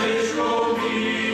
deixou-me